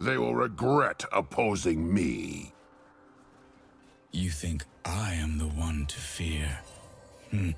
They will regret opposing me. You think I am the one to fear? Hmm.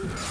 Killing spree.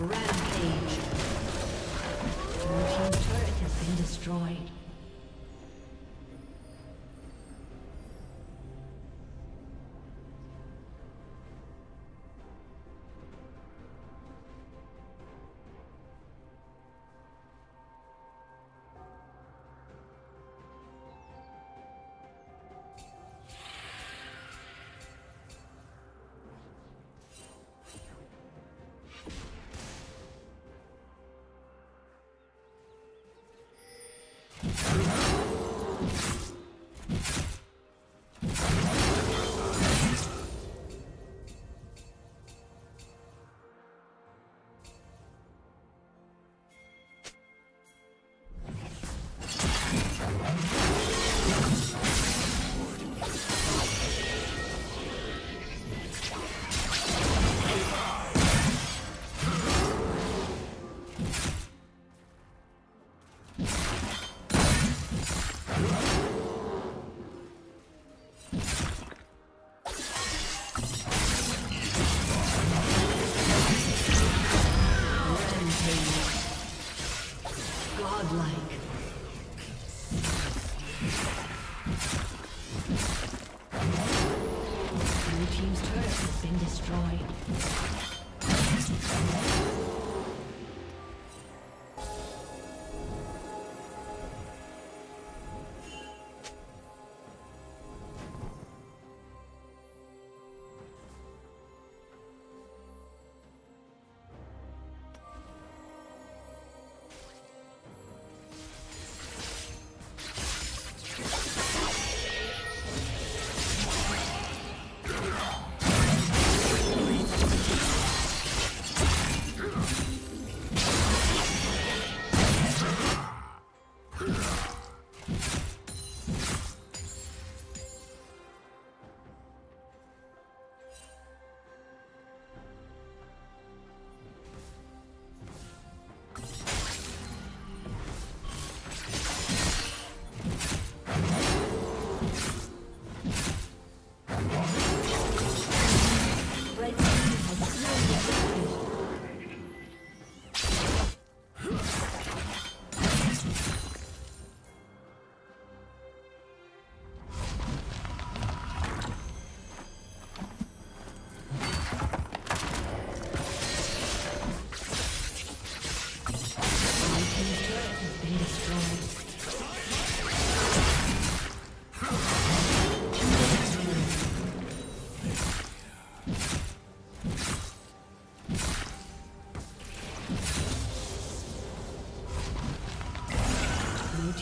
Blue Team's turret has been destroyed.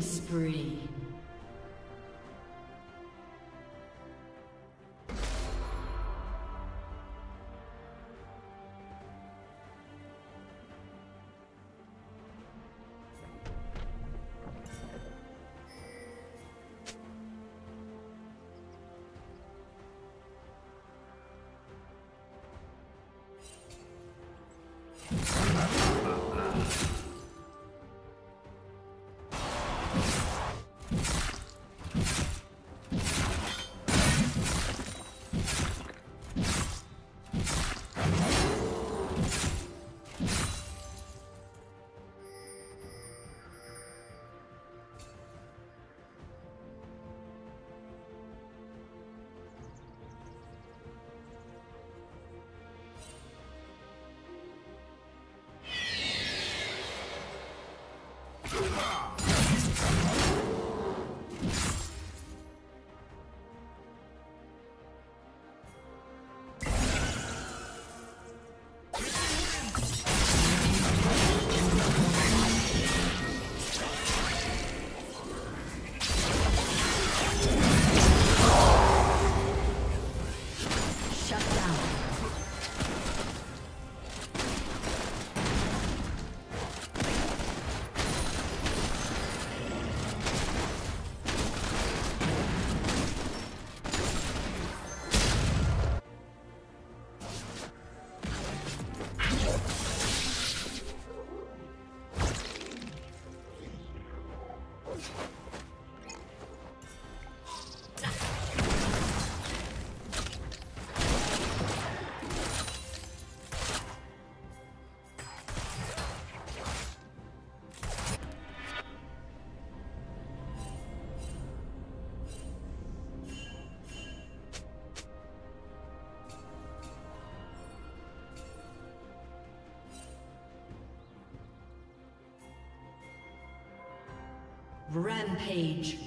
Spree. Rampage.